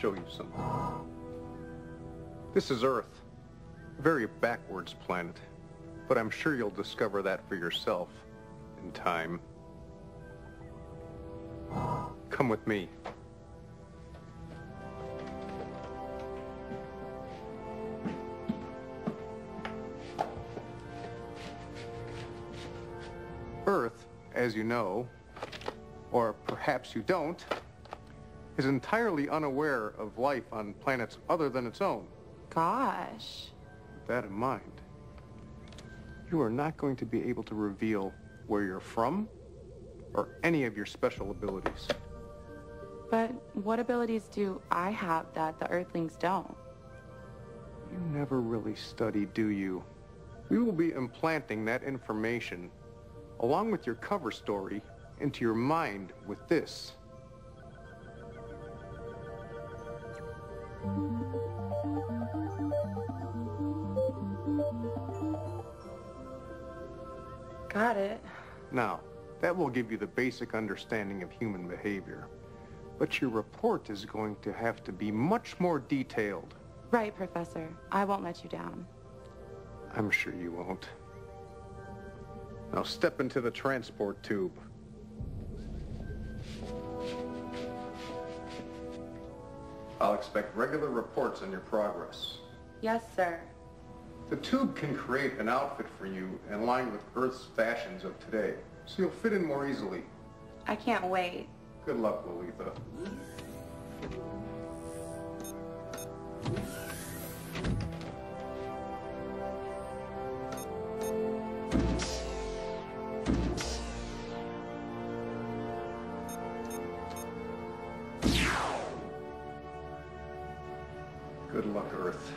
show you something. This is Earth. A very backwards planet. But I'm sure you'll discover that for yourself in time. Come with me. Earth, as you know, or perhaps you don't, is entirely unaware of life on planets other than its own. Gosh. With that in mind, you are not going to be able to reveal where you're from or any of your special abilities. But what abilities do I have that the Earthlings don't? You never really study, do you? We will be implanting that information, along with your cover story, into your mind with this. Got it. Now, that will give you the basic understanding of human behavior. But your report is going to have to be much more detailed. Right, Professor. I won't let you down. I'm sure you won't. Now step into the transport tube. I'll expect regular reports on your progress. Yes, sir. The tube can create an outfit for you in line with Earth's fashions of today, so you'll fit in more easily. I can't wait. Good luck, Lolita. Good luck, Earth.